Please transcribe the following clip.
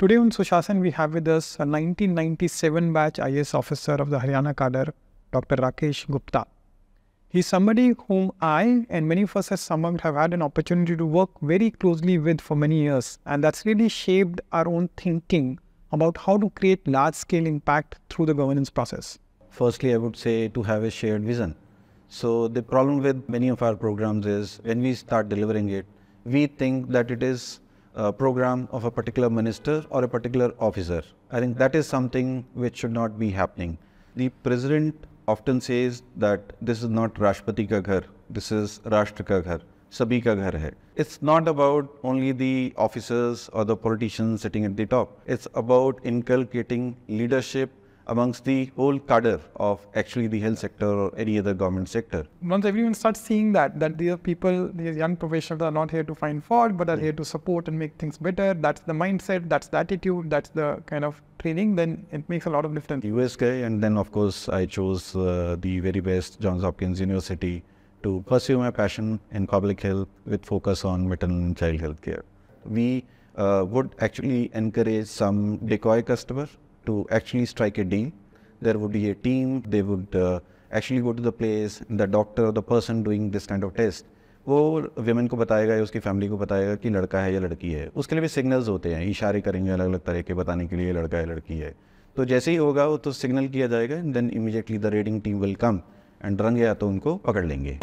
Today on Sushasan, we have with us a 1997 batch IAS officer of the Haryana cadre, Dr. Rakesh Gupta. He's somebody whom I and many of us as Samagra have had an opportunity to work very closely with for many years, and that's really shaped our own thinking about how to create large scale impact through the governance process. Firstly, I would say to have a shared vision. So, the problem with many of our programs is when we start delivering it, we think that it is a program of a particular minister or a particular officer. I think that is something which should not be happening. The president often says that this is not Rashtrapati ka ghar, this is Rashtra ka ghar. Sabhi ka ghar hai. It's not about only the officers or the politicians sitting at the top. It's about inculcating leadership amongst the whole cadre of actually the health sector or any other government sector. Once everyone starts seeing that, that these people, these young professionals are not here to find fault, but are here to support and make things better. That's the mindset, that's the attitude, that's the kind of training, then it makes a lot of difference. US guy, and then of course I chose uh, the very best Johns Hopkins University to pursue my passion in public health with focus on maternal and child health care. We uh, would actually encourage some decoy customer to actually strike a deal. There would be a team, they would uh, actually go to the place, the doctor, the person doing this kind of test, वो women को बताएगा या उसकी family को बताएगा कि लड़का है या लड़की है उसके लिए भी सिग्नल्स होते हैं इशारे करेंगे अलग अलग तरह के बताने के लिए लड़का है लड़की है तो जैसे ही होगा वो तो सिग्नल किया जाएगा then immediately the raiding team will come and ring या तो उनको पकड़ लेंगे